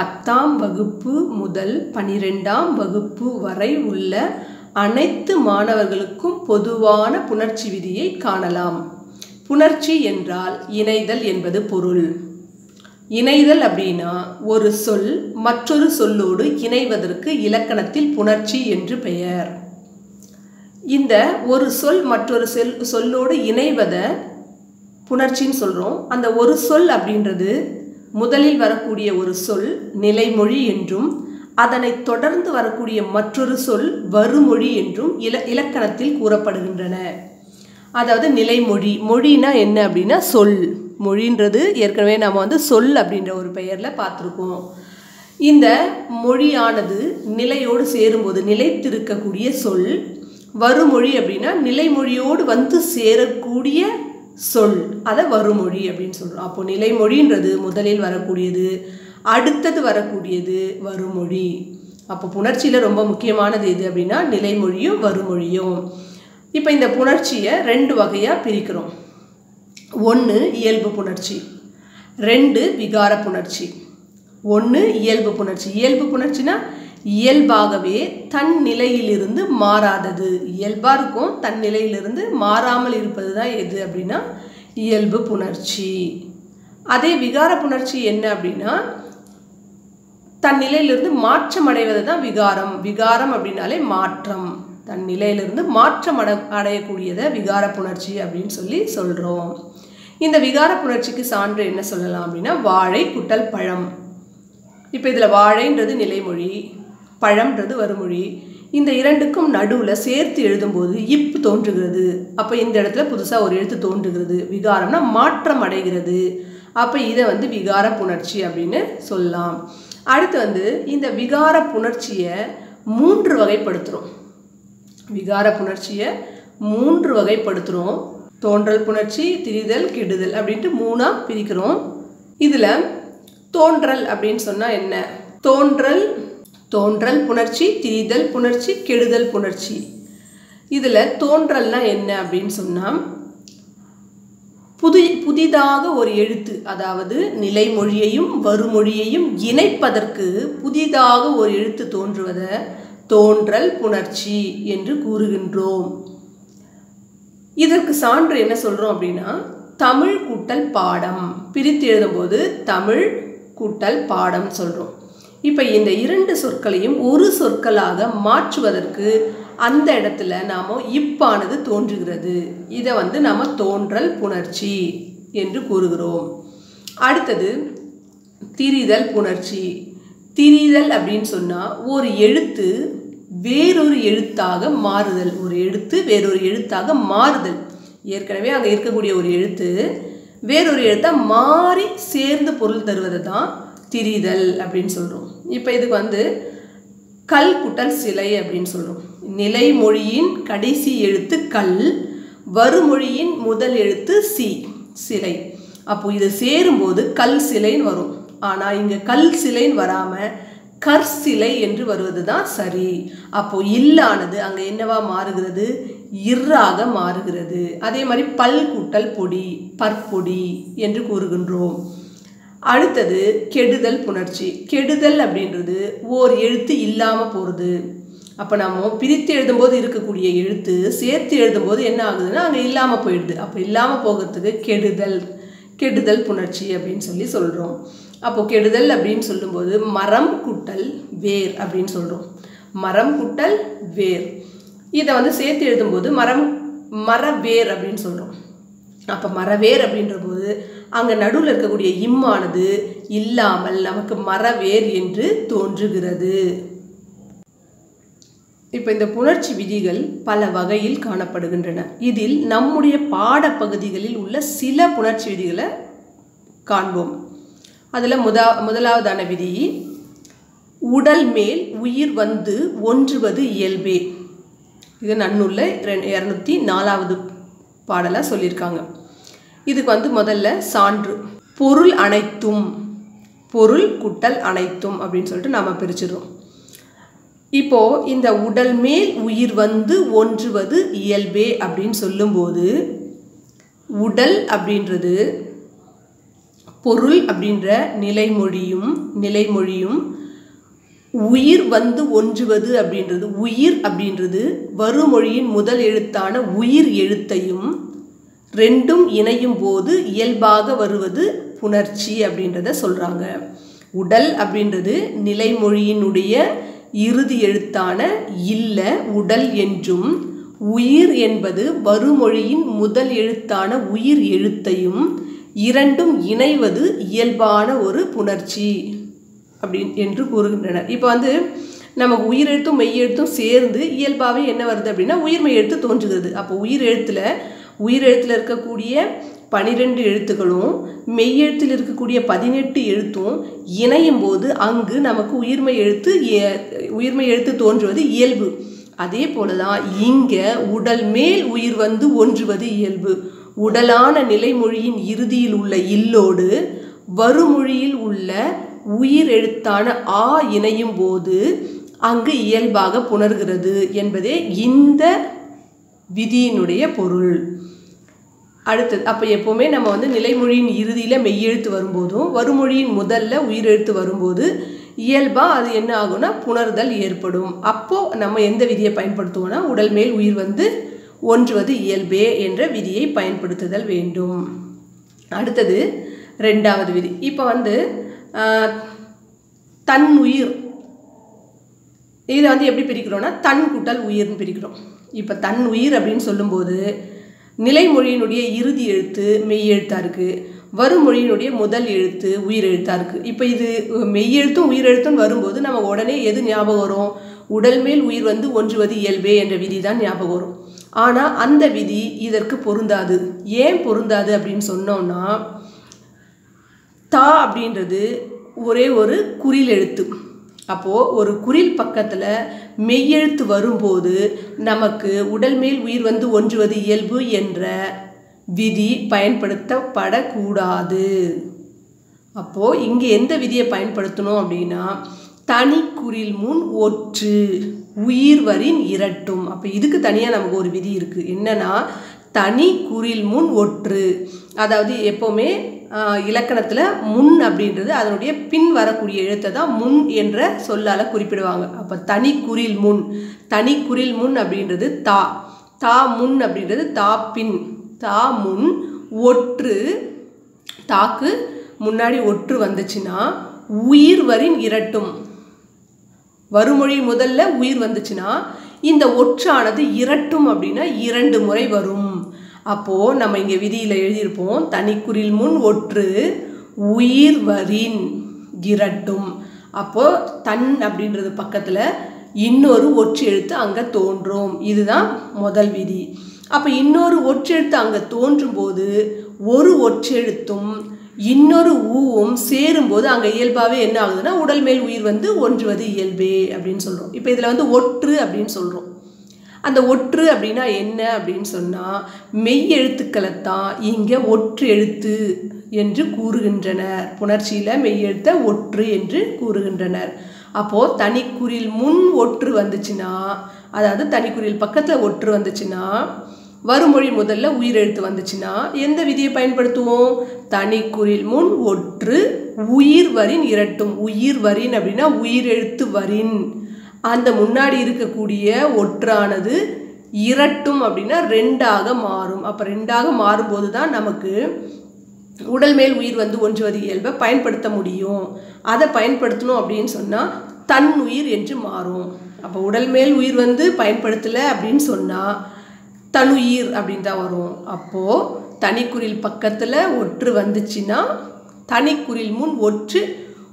பத்தாம் வகுப்பு முதல் பனிரெண்டாம் வகுப்பு வரை உள்ள அனைத்து மாணவர்களுக்கும் பொதுவான புணர்ச்சி விதியை காணலாம். புணர்ச்சி என்றால் இணைதல் என்பது பொருள். இணைதல் அப்படின்னா ஒரு சொல் மற்றொரு சொல்லோடு இணைவதற்கு இலக்கணத்தில் புணர்ச்சி என்று பெயர். இந்த ஒரு சொல் மற்றொரு செல் சொல்லோடு இணைவதை புணர்ச்சின்னு சொல்கிறோம் அந்த ஒரு சொல் அப்படின்றது முதலில் வரக்கூடிய ஒரு சொல் நிலைமொழி என்றும் அதனை தொடர்ந்து வரக்கூடிய மற்றொரு சொல் வருமொழி என்றும் இல இலக்கணத்தில் கூறப்படுகின்றன. அதாவது நிலைமொழி. மொழினா என்ன அப்படின்னா சொல். மொழின்றது ஏற்கனவே நாம் வந்து சொல் அப்படின்ற ஒரு பெயரில் பார்த்துருக்கோம். இந்த மொழியானது நிலையோடு சேரும்போது நிலைத்திருக்கக்கூடிய சொல் வருமொழி அப்படின்னா நிலைமொழியோடு வந்து சேரக்கூடிய சொல் அதை வருமொழி அப்படின்னு சொல்கிறோம் அப்போ நிலைமொழின்றது முதலில் வரக்கூடியது அடுத்தது வரக்கூடியது வருமொழி. அப்போ புணர்ச்சியில் ரொம்ப முக்கியமானது எது அப்படின்னா நிலைமொழியும் வருமொழியும். இப்போ இந்த புணர்ச்சியை ரெண்டு வகையாக பிரிக்கிறோம். ஒன்று இயல்பு புணர்ச்சி ரெண்டு விகார புணர்ச்சி. ஒன்று இயல்பு புணர்ச்சி. இயல்பு புணர்ச்சினா இயல்பாகவே தன் நிலையிலிருந்து மாறாதது. இயல்பாக இருக்கும் தன் நிலையிலிருந்து மாறாமல் இருப்பது தான் எது அப்படின்னா இயல்பு புணர்ச்சி. அதே விகார புணர்ச்சி என்ன அப்படின்னா தன் நிலையிலிருந்து மாற்றம் அடைவது தான் விகாரம். விகாரம் அப்படின்னாலே மாற்றம். தன் நிலையிலிருந்து மாற்றம் அட அடையக்கூடியதை விகார புணர்ச்சி அப்படின்னு சொல்லி சொல்கிறோம் இந்த விகார புணர்ச்சிக்கு சான்று என்ன சொல்லலாம் அப்படின்னா வாழை குட்டல் பழம். இப்போ இதில் வாழைன்றது நிலைமொழி. பழம்ன்றது வருமொழி இந்த இரண்டுக்கும் நடுவில் சேர்த்து எழுதும்போது இப்பு தோன்றுகிறது. அப்போ இந்த இடத்துல புதுசாக ஒரு எழுத்து தோன்றுகிறது. விகாரம்னா மாற்றம் அடைகிறது. அப்போ இதை வந்து விகார புணர்ச்சி அப்படின்னு சொல்லலாம். அடுத்து வந்து இந்த விகார புணர்ச்சியை மூன்று வகைப்படுத்துகிறோம் விகார புணர்ச்சியை மூன்று வகைப்படுத்துகிறோம் தோன்றல் புணர்ச்சி திரிதல் கெடுதல் அப்படின்ட்டு மூணாக பிரிக்கிறோம். இதில் தோன்றல் அப்படின்னு சொன்னால் என்ன? தோன்றல் தோன்றல் புணர்ச்சி திரிதல் புணர்ச்சி கெடுதல் புணர்ச்சி. இதில் தோன்றல்னால் என்ன அப்படின்னு சொன்னால் புதி புதிதாக ஒரு எழுத்து அதாவது நிலைமொழியையும் வருமொழியையும் இணைப்பதற்கு புதிதாக ஒரு எழுத்து தோன்றுவதை தோன்றல் புணர்ச்சி என்று கூறுகின்றோம். இதற்கு சான்று என்ன சொல்கிறோம் அப்படின்னா தமிழ் கூட்டல் பாடம். பிரித்து எழுதும்போது தமிழ் கூட்டல் பாடம் சொல்கிறோம் இப்போ இந்த இரண்டு சொற்களையும் ஒரு சொற்களாக மாற்றுவதற்கு அந்த இடத்துல நாம் இப்பானது தோன்றுகிறது. இதை வந்து நாம் தோன்றல் புணர்ச்சி என்று கூறுகிறோம். அடுத்தது திரிதல் புணர்ச்சி. திரிதல் அப்படின்னு சொன்னால் ஒரு எழுத்து வேறொரு எழுத்தாக மாறுதல். ஒரு எழுத்து வேறொரு எழுத்தாக மாறுதல். ஏற்கனவே அங்கே இருக்கக்கூடிய ஒரு எழுத்து வேறொரு எழுத்தாக மாறி சேர்ந்து பொருள் தருவது தான் திரிதல் அப்படின்னு சொல்கிறோம் இப்போ இதுக்கு வந்து கல் குட்டல் சிலை அப்படின்னு சொல்கிறோம் நிலைமொழியின் கடைசி எழுத்து கல் வருமொழியின் முதல் எழுத்து சி சிலை. அப்போது இது சேரும்போது கல் சிலைன்னு வரும். ஆனால் இங்கே கல் சிலைன்னு வராமல் கற்சிலை என்று வருவது தான் சரி. அப்போ இல்லானது அங்கே என்னவா மாறுகிறது? இர்ராக மாறுகிறது. அதே மாதிரி பல் கூட்டல் பொடி பற்பொடி என்று கூறுகின்றோம். அடுத்தது கெடுதல் புணர்ச்சி. கெடுதல் அப்படின்றது ஓர் எழுத்து இல்லாமல் போகிறது அப்போ நம்ம பிரித்து எழுதும்போது இருக்கக்கூடிய எழுத்து சேர்த்து எழுதும்போது என்ன ஆகுதுன்னா அங்கே இல்லாமல் போயிடுது. அப்போ இல்லாமல் போகிறதுக்கு கெடுதல் கெடுதல் புணர்ச்சி அப்படின்னு சொல்லி சொல்கிறோம் அப்போ கெடுதல் அப்படின்னு சொல்லும்போது மரம் குட்டல் வேர் அப்படின்னு சொல்கிறோம் மரம் குட்டல் வேர். இதை வந்து சேர்த்து எழுதும்போது மரம் மரவேர் அப்படின்னு சொல்கிறோம் அப்போ மரவேர் அப்படின்ற போது அங்கே நடுவில் இருக்கக்கூடிய இம்மானது இல்லாமல் நமக்கு மறவேர் என்று தோன்றுகிறது. இப்போ இந்த புணர்ச்சி விதிகள் பல வகையில் காணப்படுகின்றன. இதில் நம்முடைய பாடப்பகுதிகளில் உள்ள சில புணர்ச்சி விதிகளை காண்போம். அதில் முதா முதலாவதான விதி உடல் மேல் உயிர் வந்து ஒன்றுவது இயல்பே. இது நன்னுள்ள இரநூத்தி நாலாவது பாடலாக சொல்லியிருக்காங்க. இதுக்கு வந்து முதல்ல சான்று. பொருள் அனைத்தும் பொருள் குட்டல் அனைத்தும் அப்படின்னு சொல்லிட்டு நாம் பிரிச்சிடுறோம். இப்போ இந்த உடல் மேல் உயிர் வந்து ஒன்றுவது இயல்பே அப்படின்னு சொல்லும்போது உடல் அப்படின்றது பொருள் அப்படின்ற நிலைமொழியும் நிலைமொழியும் உயிர் வந்து ஒன்றுவது அப்படின்றது உயிர் அப்படின்றது வருமொழியின் முதல் எழுத்தான உயிர் எழுத்தையும் ரெண்டும் இணையும் போது இயல்பாக வருவது புணர்ச்சி அப்படின்றத சொல்கிறாங்க உடல் அப்படின்றது நிலைமொழியினுடைய இறுதி எழுத்தான இல்ல உடல் என்றும் உயிர் என்பது வருமொழியின் முதல் எழுத்தான உயிர் எழுத்தையும் இரண்டும் இணைவது இயல்பான ஒரு புணர்ச்சி அப்படின் என்று கூறுகின்றனர். இப்போ வந்து நமக்கு உயிரெழுத்தும் மெய்யெழுத்தும் சேர்ந்து இயல்பாகவே என்ன வருது அப்படின்னா உயிர்மெய் எழுத்து தோன்றுகிறது. அப்போ உயிர் எழுத்தில் உயிர் எழுத்தில் இருக்கக்கூடிய பனிரெண்டு எழுத்துக்களும் மெய்யெழுத்தில் இருக்கக்கூடிய பதினெட்டு எழுத்தும் இணையும் போது அங்கு நமக்கு உயிர்மை எழுத்து உயிர்மை எழுத்து தோன்றுவது இயல்பு. அதே போல தான் இங்கே உடல் மேல் உயிர் வந்து ஒன்றுவது இயல்பு. உடலான நிலைமொழியின் இறுதியில் உள்ள இல்லோடு வருமொழியில் உள்ள உயிர் எழுத்தான ஆ இணையும் போது அங்கு இயல்பாக புணர்கிறது என்பதே இந்த விதியினுடைய பொருள். அடுத்தது அப்போ எப்போவுமே நம்ம வந்து நிலைமொழியின் இறுதியில் மெய்யெழுத்து வரும்போதும் வருமொழியின் முதல்ல உயிரெழுத்து வரும்போது இயல்பாக அது என்ன ஆகும்னா புணர்தல் ஏற்படும். அப்போது நம்ம எந்த விதியை பயன்படுத்துவோம்னா உடல் மேல் உயிர் வந்து ஒன்றுவது இயல்பே என்ற விதியை பயன்படுத்துதல் வேண்டும். அடுத்தது ரெண்டாவது விதி. இப்போ வந்து தன் உயிர் இதை வந்து எப்படி பிரிக்கிறோம்னா தன் கூட்டல் உயிர்னு பிரிக்கிறோம். இப்போ தன் உயிர் அப்படின்னு சொல்லும்போது நிலைமொழியினுடைய இறுதி எழுத்து மெய் எழுத்தாக இருக்குது வருமொழியினுடைய முதல் எழுத்து உயிர் எழுத்தாக இருக்குது இப்போ இது மெய்யெழுத்தும் உயிரெழுத்தும் வரும்போது நம்ம உடனே எது ஞாபகம் வரும்? உடல் மேல் உயிர் வந்து ஒன்றுவது இயல்பே என்ற விதி தான் ஞாபகம் வரும். ஆனால் அந்த விதி இதற்கு பொருந்தாது. ஏன் பொருந்தாது அப்படின்னு சொன்னோம்னா தா அப்படின்றது ஒரே ஒரு குறில் எழுத்து. அப்போது ஒரு குறில் பக்கத்தில் மெய்யெழுத்து வரும்போது நமக்கு உடல் மேல் உயிர் வந்து ஒன்றுவது இயல்பு என்ற விதி பயன்படுத்தப்படக்கூடாது. அப்போது இங்கே எந்த விதியை பயன்படுத்தணும் அப்படின்னா தனி குறில் முன் ஒற்று உயிர் வரின் இரட்டும். அப்போ இதுக்கு தனியாக நமக்கு ஒரு விதி இருக்குது என்னென்னா தனி குறில் முன் ஒற்று. அதாவது எப்போவுமே இலக்கணத்தில் முன் அப்படின்றது அதனுடைய பின் வரக்கூடிய எழுத்தை தான் முன் என்ற சொல்லால் குறிப்பிடுவாங்க. அப்போ தனி குரில் முன். தனி குரில் முன் அப்படின்றது தா. தா முன் அப்படின்றது தா பின். தா முன் ஒற்று. தாக்கு முன்னாடி ஒற்று வந்துச்சுன்னா உயிர் வரின் இரட்டும். வருமொழி முதல்ல உயிர் வந்துச்சுன்னா இந்த ஒற்றானது இரட்டும் அப்படின்னா இரண்டு முறை வரும். அப்போது நம்ம இங்கே விதியில் எழுதியிருப்போம் தனிக்குறில் முன் ஒற்று உயிர் வரின் இரட்டும். அப்போது தன் அப்படின்றது பக்கத்தில் இன்னொரு ஒற்று எழுத்து அங்கே தோன்றும். இதுதான் முதல் விதி. அப்போ இன்னொரு ஒற்றெழுத்து அங்கே தோன்றும் போது ஒரு ஒற்றெழுத்தும் இன்னொரு ஊவும் சேரும்போது அங்கே இயல்பாகவே என்ன ஆகுதுன்னா உடல் மேல் உயிர் வந்து ஒன்றுவது இயல்பே அப்படின்னு சொல்கிறோம் இப்போ இதில் வந்து ஒற்று அப்படின்னு சொல்கிறோம் அந்த ஒற்று அப்படின்னா என்ன அப்படின்னு சொன்னால் மெய் எழுத்துக்களை தான் இங்கே ஒற்று எழுத்து என்று கூறுகின்றனர். புணர்ச்சியில் மெய் எழுத்த ஒற்று என்று கூறுகின்றனர். அப்போது தனிக்குறில் முன் ஒற்று வந்துச்சுன்னா அதாவது தனிக்குறில் பக்கத்தில் ஒற்று வந்துச்சுன்னா வருமொழி முதல்ல உயிரெழுத்து வந்துச்சுன்னா எந்த விதியை பயன்படுத்துவோம்? தனிக்குறில் முன் ஒற்று உயிர் வரின் இரட்டும். உயிர் வரின் அப்படின்னா உயிரெழுத்து வரின். அந்த முன்னாடி இருக்கக்கூடிய ஒற்றானது இரட்டும் அப்படின்னா ரெண்டாக மாறும். அப்போ ரெண்டாக மாறும்போது தான் நமக்கு உடல் மேல் உயிர் வந்து ஒன்றுவது இயல்பை பயன்படுத்த முடியும். அதை பயன்படுத்தணும் அப்படின்னு சொன்னால் தன் உயிர் என்று மாறும். அப்போ உடல் மேல் உயிர் வந்து பயன்படுத்தலை அப்படின்னு சொன்னால் தனுயிர் அப்படின்னு தான் வரும். அப்போது தனிக்குறில் பக்கத்தில் ஒற்று வந்துச்சுன்னா தனிக்குறில் முன் ஒற்று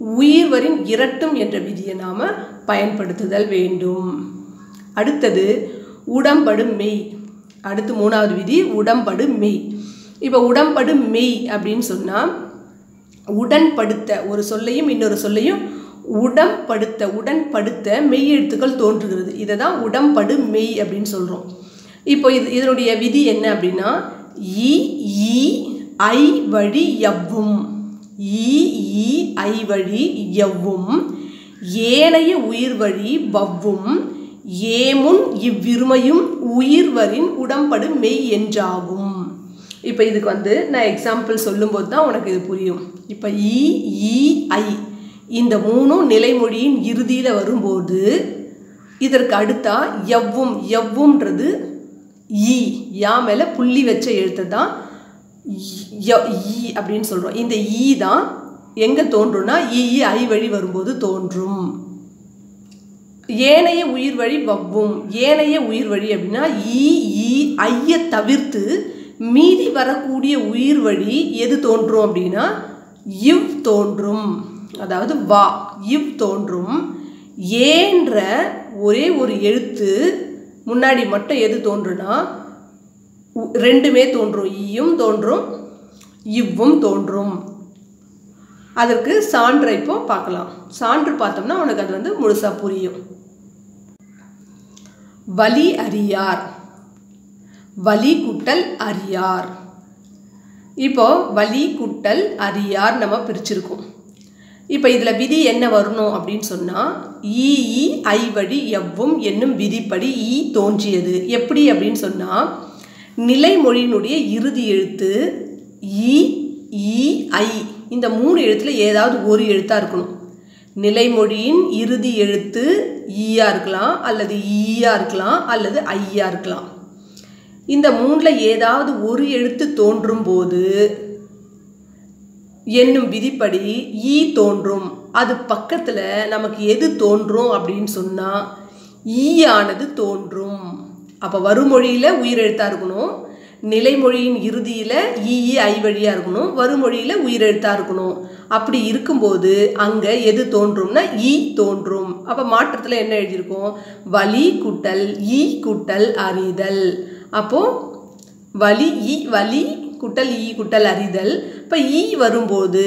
உயிர்வரின் இரட்டும் என்ற விதியை நாம் பயன்படுத்துதல் வேண்டும். அடுத்தது உடம்படு மெய். அடுத்து மூணாவது விதி உடம்படு மெய். இப்போ உடம்படு மெய் அப்படின்னு சொன்னால் உடன்படுத்த ஒரு சொல்லையும் இன்னொரு சொல்லையும் உடம்படுத்த உடன்படுத்த மெய் எழுத்துக்கள் தோன்றுகிறது. இதை தான் உடம்படு மெய் அப்படின்னு சொல்கிறோம் இப்போ இது இதனுடைய விதி என்ன அப்படின்னா இ ஐ வழி எவ்வும். ஈ ஈ ஐ வழி எவ்வும் ஏனைய உயிர் வழி வவ்வும் ஏமுன் இவ்விருமையும் உயிர்வரின் உடம்படு மெய் என்றாகும். இப்போ இதுக்கு வந்து நான் எக்ஸாம்பிள் சொல்லும்போது தான் உனக்கு இது புரியும். இப்போ இ இ ஐ இந்த மூணும் நிலைமொழியின் இறுதியில் வரும்போது இதற்கு அடுத்தா எவ்வும் எவ்வும்ன்றது ஈ. யா மேலே புள்ளி வச்ச எழுத்து தான் ஈ அப்படின்னு சொல்கிறோம் இந்த ஈ தான் எங்கே தோன்றும்னா ஈ ஐ வழி வரும்போது தோன்றும். ஏனைய உயிர் வழி வவ்வும். ஏனைய உயிர் வழி அப்படின்னா ஈ ஈ தவிர்த்து மீதி வரக்கூடிய உயிர் வழி எது தோன்றும் அப்படின்னா இவ் தோன்றும். அதாவது வா இவ் தோன்றும். ஏன்ற ஒரே ஒரு எழுத்து முன்னாடி மட்டும் எது தோன்றுனா ரெண்டுமே தோன்றும். ஈயும் தோன்றும் இவ்வும் தோன்றும். அதற்கு சான்று இப்போ பார்க்கலாம். சான்று பார்த்தோம்னா உனக்கு அது வந்து முழுசாக புரியும். வலி அறியார். வலி குட்டல் அறியார். இப்போ வலி குட்டல் அறியார் நம்ம பிரிச்சிருக்கோம். இப்போ இதில் விதி என்ன வரணும் அப்படின்னு சொன்னால் ஈ ஐ வழி எவ்வும் என்னும் விதிப்படி ஈ தோன்றியது. எப்படி அப்படின்னு சொன்னால் நிலைமொழியினுடைய இறுதி எழுத்து ஈ ஈ ஐ. இந்த மூணு எழுத்தில் ஏதாவது ஒரு எழுத்தாக இருக்கணும். நிலைமொழியின் இறுதி எழுத்து ஈயா இருக்கலாம் அல்லது ஈயா இருக்கலாம் அல்லது ஐயா இருக்கலாம். இந்த மூணில் ஏதாவது ஒரு எழுத்து தோன்றும் போது என்னும் விதிப்படி ஈ தோன்றும். அது பக்கத்தில் நமக்கு எது தோன்றும் அப்படின்னு சொன்னால் ஈயானது தோன்றும். அப்போ வருமொழியில் உயிரெழுத்தாக இருக்கணும். நிலைமொழியின் இறுதியில் ஈ ஐ வழியாக இருக்கணும். வருமொழியில் உயிரெழுத்தாக இருக்கணும். அப்படி இருக்கும்போது அங்கே எது தோன்றும்னா ஈ தோன்றும். அப்போ மாற்றத்தில் என்ன எழுதியிருக்கோம்? வலி குட்டல் ஈ குட்டல் அறிதல். அப்போது வலி ஈ வலி குட்டல் ஈ குட்டல் அறிதல். இப்போ ஈ வரும்போது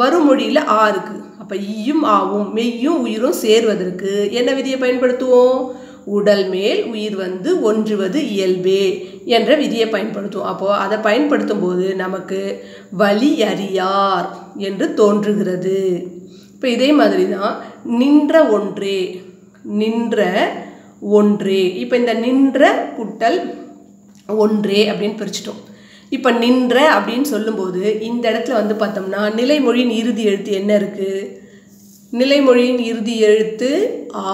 வருமொழியில் ஆ இருக்குது அப்போ ஈயும் ஆவும். மெய்யும் உயிரும் சேர்வதற்கு என்ன விதியை பயன்படுத்துவோம்? உடல் மேல் உயிர் வந்து ஒன்றுவது இயல்பே என்ற விதியை பயன்படுத்துவோம். அப்போது அதை பயன்படுத்தும் போது நமக்கு வலி அறியார் என்று தோன்றுகிறது. இப்போ இதே மாதிரி தான் நின்ற ஒன்றே நின்ற ஒன்றே. இப்போ இந்த நின்ற குட்டல் ஒன்றே அப்படின்னு பிரிச்சிட்டோம். இப்போ நின்ற அப்படின்னு சொல்லும்போது இந்த இடத்துல வந்து பார்த்தோம்னா நிலைமொழியின் இறுதி எழுத்து என்ன இருக்குது நிலைமொழியின் இறுதி எழுத்து ஆ.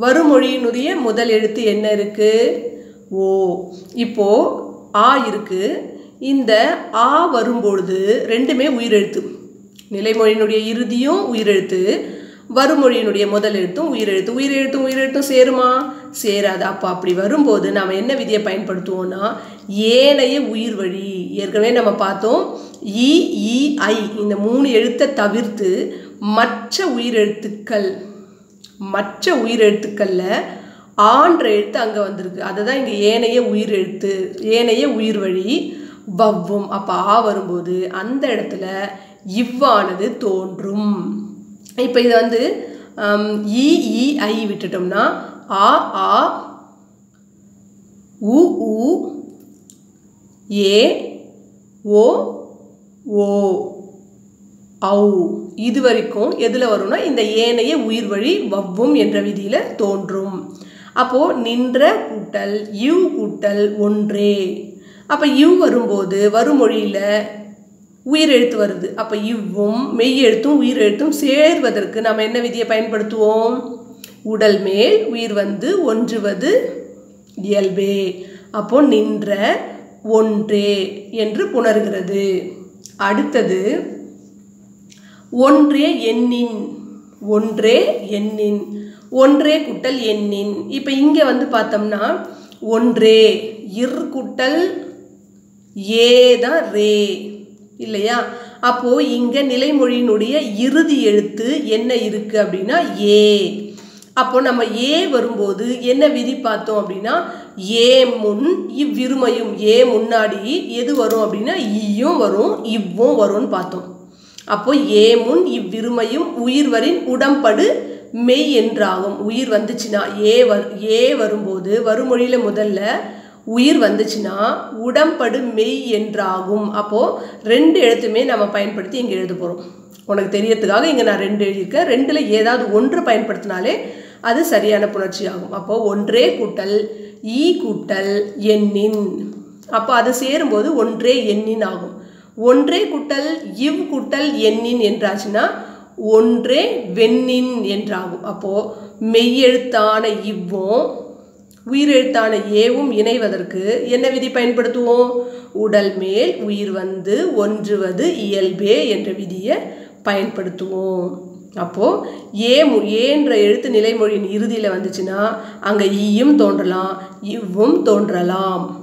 வருமொழியினுடைய முதல் எழுத்து என்ன இருக்குது ஓ. இப்போ ஆ இருக்குது இந்த ஆ வரும்பொழுது ரெண்டுமே உயிரெழுத்து. நிலைமொழியினுடைய இறுதியும் உயிரெழுத்து. வருமொழியினுடைய முதல் எழுத்தும் உயிரெழுத்து. உயிரெழுத்தும் உயிரெழுத்தும் சேருமா? சேராது. அப்போ அப்படி வரும்போது நாம் என்ன விதியை பயன்படுத்துவோம்னா ஏனைய உயிர் வழி. ஏற்கனவே நம்ம பார்த்தோம். இ இ ஐ. இந்த மூணு எழுத்தை தவிர்த்து மற்ற உயிரெழுத்துக்கள். மற்ற உயிரெழுத்துக்களில் ஆன்ற எழுத்து அங்கே வந்திருக்கு. அதுதான் இங்கே ஏனைய உயிரெழுத்து ஏனைய உயிர் வழி வவ்வும். அப்போ ஆ வரும்போது அந்த இடத்துல இவ்வானது தோன்றும். இப்போ இது வந்து இஇ இ இ ஐ விட்டுட்டோம்னா ஆ ஆ உ உ ஏ ஓ ஓ. அவு. இது வரைக்கும் எதில் வரும்னா இந்த ஏனைய உயிர் வழி வவ்வும் என்ற விதியில் தோன்றும். அப்போது நின்ற கூட்டல் யூ கூட்டல் ஒன்றே. அப்போ யூ வரும்போது வருமொழியில் உயிரெழுத்து வருது. அப்போ இவ்வும் மெய் எழுத்தும் உயிரெழுத்தும் சேர்வதற்கு நம்ம என்ன விதியை பயன்படுத்துவோம்? உடல் மேல் உயிர் வந்து ஒன்றுவது இயல்பே. அப்போ நின்ற ஒன்றே என்று புணர்கிறது. அடுத்தது ஒன்றே எண்ணின் ஒன்றே எண்ணின் ஒன்றே குட்டல் எண்ணின். இப்போ இங்கே வந்து பார்த்தோம்னா ஒன்றே இர் குட்டல் ஏ தான் ரே இல்லையா? அப்போது இங்கே நிலைமொழியினுடைய இறுதி எழுத்து என்ன இருக்குது அப்படின்னா ஏ. அப்போ நம்ம ஏ வரும்போது என்ன விதி பார்த்தோம் அப்படின்னா ஏ முன் இவ்விருமையும் ஏ முன்னாடி எது வரும் அப்படின்னா ஈயும் வரும் இவ்வும் வரும்னு பார்த்தோம். அப்போ ஏமுன் இவ்விருமையும் உயிர் வரின் உடம்படு மெய் என்றாகும். உயிர் வந்துச்சுன்னா ஏ வரு ஏ வரும்போது வருமொழியில் முதல்ல உயிர் வந்துச்சுன்னா உடம்படு மெய் என்றாகும். அப்போது ரெண்டு எழுத்துமே நம்ம பயன்படுத்தி இங்கே எழுத போகிறோம் உனக்கு தெரியறதுக்காக இங்கே நான் ரெண்டு எழுதியிருக்கேன். ரெண்டில் ஏதாவது ஒன்று பயன்படுத்தினாலே அது சரியான புணர்ச்சி ஆகும். அப்போது ஒன்றே கூட்டல் ஈ கூட்டல் எண்ணின். அப்போ அது சேரும்போது ஒன்றே எண்ணின் ஆகும். ஒன்றே குட்டல் இவ் குட்டல் எண்ணின் என்றாச்சுன்னா ஒன்றே வெண்ணின் என்றாகும். அப்போது மெய்யெழுத்தான இவ்வும் உயிரெழுத்தான ஏவும் இணைவதற்கு என்ன விதி பயன்படுத்துவோம்? உடல் மேல் உயிர் வந்து ஒன்றுவது இயல்பே என்ற விதியை பயன்படுத்துவோம். அப்போது ஏ ஏன்ற எழுத்து நிலைமொழியின் இறுதியில் வந்துச்சுன்னா அங்கே ஈயும் தோன்றலாம் இவ்வும் தோன்றலாம்.